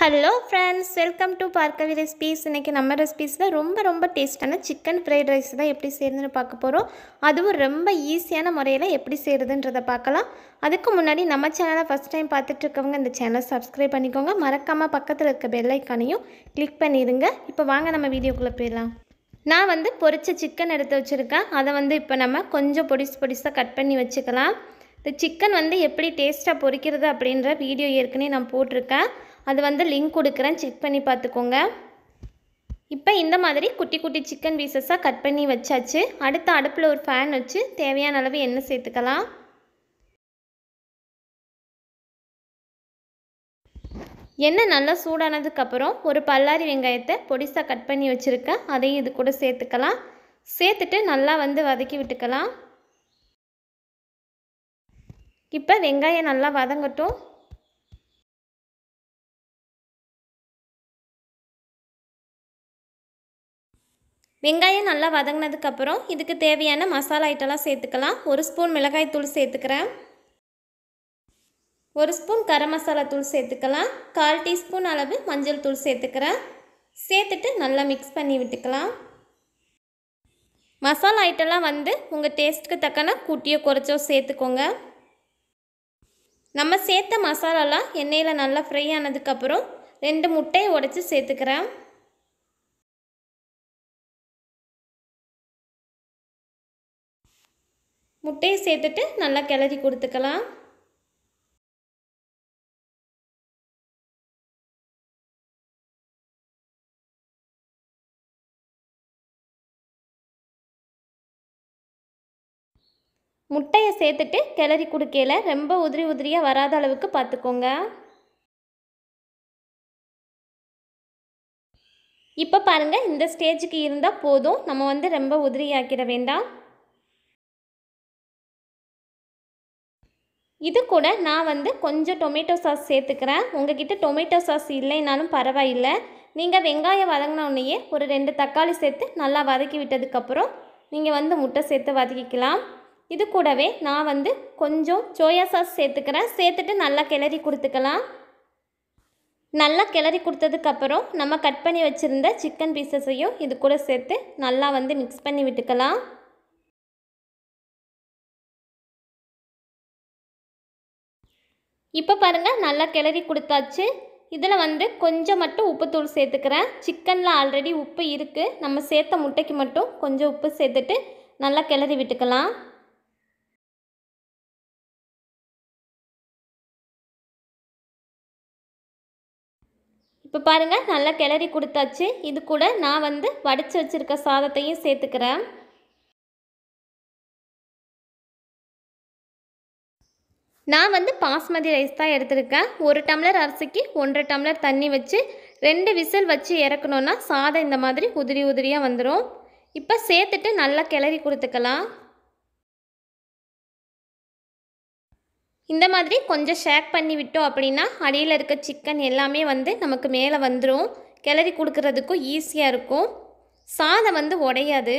Hello friends welcome to Bhargavi recipes இன்றைக்கி நம்ம ரெசிபீஸில் ரொம்ப ரொம்ப டேஸ்ட்டான சிக்கன் ஃப்ரைட் ரைஸ் தான் எப்படி செய்யறதுன்னு பார்க்க போகிறோம் அதுவும் ரொம்ப ஈஸியான முறையில் எப்படி செய்கிறதுன்றதை பார்க்கலாம். அதுக்கு முன்னாடி நம்ம சேனலை ஃபஸ்ட் டைம் பார்த்துட்டு இருக்கவங்க இந்த சேனலை சப்ஸ்கிரைப் பண்ணிக்கோங்க. மறக்காமல் பக்கத்தில் இருக்க பெல்லைக்கானையும் கிளிக் பண்ணிடுங்க. இப்போ வாங்க நம்ம வீடியோக்குள்ளே போயிடலாம். நான் வந்து பொரிச்ச சிக்கன் எடுத்து வச்சுருக்கேன். அதை வந்து இப்போ நம்ம கொஞ்சம் பொடிசு பொடிசாக கட் பண்ணி வச்சுக்கலாம். இந்த சிக்கன் வந்து எப்படி டேஸ்ட்டாக பொரிக்கிறது அப்படின்ற வீடியோ ஏற்கனவே நான் போட்டிருக்கேன். அது வந்து லிங்க் கொடுக்குறேன். செக் பண்ணி பார்த்துக்கோங்க. இப்போ இந்த மாதிரி குட்டி குட்டி சிக்கன் பீசஸாக கட் பண்ணி வச்சாச்சு. அடுத்த அடுப்பில் ஒரு ஃபேன் வச்சு தேவையான அளவு எண்ணெய் சேர்த்துக்கலாம். எண்ணெய் நல்லா சூடானதுக்கப்புறம் ஒரு பல்லாரி வெங்காயத்தை பொடிசாக கட் பண்ணி வச்சுருக்கேன். அதையும் இது கூட சேர்த்துக்கலாம். சேர்த்துட்டு நல்லா வந்து வதக்கி விட்டுக்கலாம். இப்போ வெங்காயம் நல்லா வதங்கட்டும். வெங்காயம் நல்லா வதங்கினதுக்கப்புறம் இதுக்கு தேவையான மசாலா ஐட்டம்லாம் சேர்த்துக்கலாம். ஒரு ஸ்பூன் மிளகாய் தூள் சேர்த்துக்கிறேன். ஒரு ஸ்பூன் கரம் மசாலா தூள் சேர்த்துக்கலாம். கால் டீஸ்பூன் அளவு மஞ்சள் தூள் சேர்த்துக்கிறேன். சேர்த்துட்டு நல்லா மிக்ஸ் பண்ணி விட்டுக்கலாம். மசாலா ஐட்டம்லாம் வந்து உங்கள் டேஸ்ட்டுக்கு தக்கன கூட்டியோ குறைச்சோ சேர்த்துக்கோங்க. நம்ம சேர்த்த மசாலாலாம் எண்ணெயில் நல்லா ஃப்ரை ஆனதுக்கப்புறம் ரெண்டு முட்டையை உடச்சி சேர்த்துக்கிறேன். முட்டையை சேர்த்துட்டு நல்லா கிளறி கொடுத்துக்கலாம். முட்டையை சேர்த்துட்டு கிளறி கொடுக்கையில் ரொம்ப உதிரி உதிரியாக வராத அளவுக்கு பார்த்துக்கோங்க. இப்போ பாருங்கள் இந்த ஸ்டேஜுக்கு இருந்தால் போதும். நம்ம வந்து ரொம்ப உதிரியாக்கிட வேண்டாம். இது கூட நான் வந்து கொஞ்சம் டொமேட்டோ சாஸ் சேர்த்துக்கிறேன். உங்ககிட்ட டொமேட்டோ சாஸ் இல்லைனாலும் பரவாயில்லை. நீங்கள் வெங்காயம் வதங்கினோடனேயே ஒரு ரெண்டு தக்காளி சேர்த்து நல்லா வதக்கி விட்டதுக்கப்புறம் நீங்கள் வந்து முட்டை சேர்த்து வதக்கிக்கலாம். இது கூடவே நான் வந்து கொஞ்சம் சோயா சாஸ் சேர்த்துக்கிறேன். சேர்த்துட்டு நல்லா கிளறி கொடுத்துக்கலாம். நல்லா கிளறி கொடுத்ததுக்கப்புறம் நம்ம கட் பண்ணி வச்சுருந்த சிக்கன் பீசஸையும் இது கூட சேர்த்து நல்லா வந்து மிக்ஸ் பண்ணி விட்டுக்கலாம். இப்போ பாருங்கள் நல்லா கிளறி கொடுத்தாச்சு. இதில் வந்து கொஞ்சம் மட்டும் உப்புத்தூள் சேர்த்துக்கிறேன். சிக்கனில் ஆல்ரெடி உப்பு இருக்குது நம்ம சேர்த்த முட்டைக்கு மட்டும் கொஞ்சம் உப்பு சேர்த்துட்டு நல்லா கிளறி விட்டுக்கலாம். இப்போ பாருங்கள் நல்லா கிளறி கொடுத்தாச்சு. இது கூட நான் வந்து வடித்து வச்சுருக்க சாதத்தையும் சேர்த்துக்கிறேன். நான் வந்து பாஸ்மதி ரைஸ் தான் எடுத்திருக்கேன். ஒரு டம்ளர் அரிசிக்கு ஒன்றரை டம்ளர் தண்ணி வச்சு ரெண்டு விசில் வச்சு இறக்கணுன்னா சாதம் இந்த மாதிரி உதிரி உதிரியாக வந்துடும் இப்போ சேர்த்துட்டு நல்லா கிளறி கொடுத்துக்கலாம். இந்த மாதிரி கொஞ்சம் ஷேக் பண்ணி விட்டோம் அப்படின்னா அடியில் இருக்க சிக்கன் எல்லாமே வந்து நமக்கு மேலே வந்துடும் கிளறி கொடுக்கறதுக்கும் ஈஸியாக இருக்கும். சாதம் வந்து உடையாது.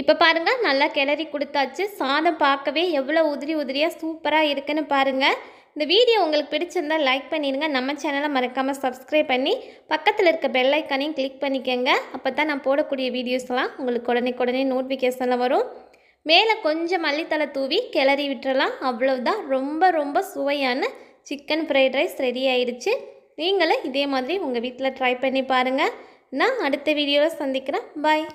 இப்போ பாருங்கள் நல்லா கிளறி கொடுத்தாச்சு. சாதம் பார்க்கவே எவ்வளோ உதிரி உதிரியாக சூப்பராக இருக்குன்னு பாருங்கள் இந்த வீடியோ உங்களுக்கு பிடிச்சிருந்தால் லைக் பண்ணிடுங்க. நம்ம சேனலை மறக்காமல் சப்ஸ்கிரைப் பண்ணி பக்கத்தில் இருக்க பெல் ஐக்கானையும் கிளிக் பண்ணிக்கோங்க. அப்போ தான் நான் போடக்கூடிய வீடியோஸ்லாம் உங்களுக்கு உடனே உடனே நோட்டிஃபிகேஷனில் வரும். மேலே கொஞ்சம் மல்லித்தலை தூவி கிளறி விட்டுறலாம். அவ்வளவுதான். ரொம்ப ரொம்ப சுவையான சிக்கன் ஃப்ரைட் ரைஸ் ரெடி ஆயிடுச்சு. நீங்களும் இதே மாதிரி உங்கள் வீட்டில் ட்ரை பண்ணி பாருங்கள் நான் அடுத்த வீடியோவில் சந்திக்கிறேன். பாய்